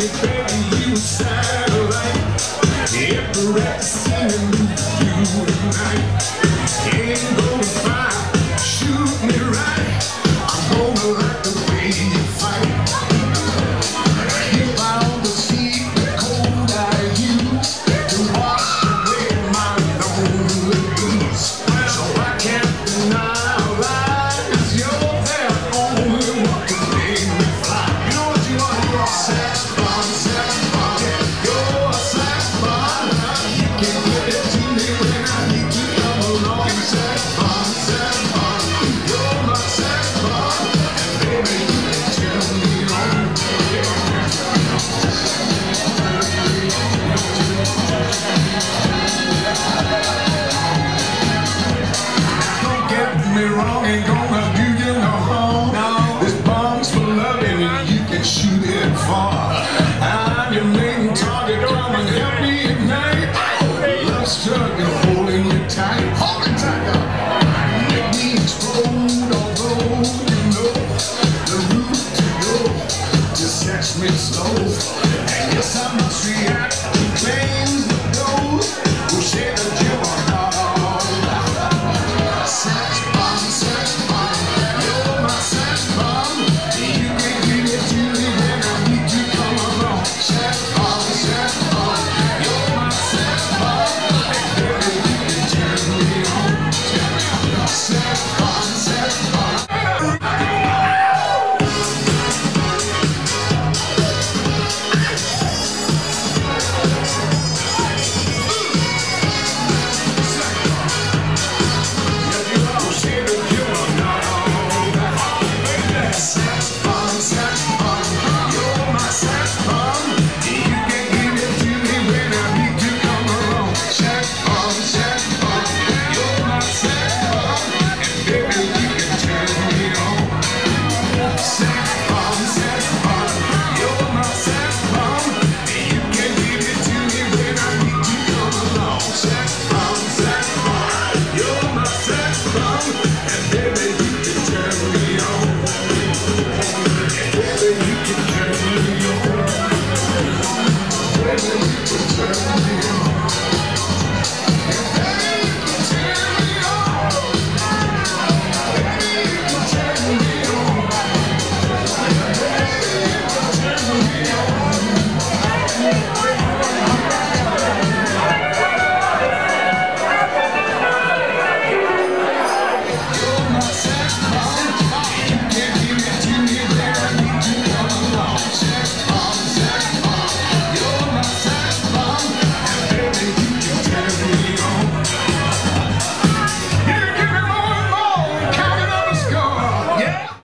baby, you satellite. You tonight. Ain't gonna shoot me right. I'm gonna let the way you wrong ain't gonna do you no harm. No. This bomb's for loving and you can shoot it far. I'm your main target, come and help me at night. Love struggle, holding you tight. Hold it tight Make me explode, although you know the route to go. Just catch me slow, and yes, I must react. my tax bomb and baby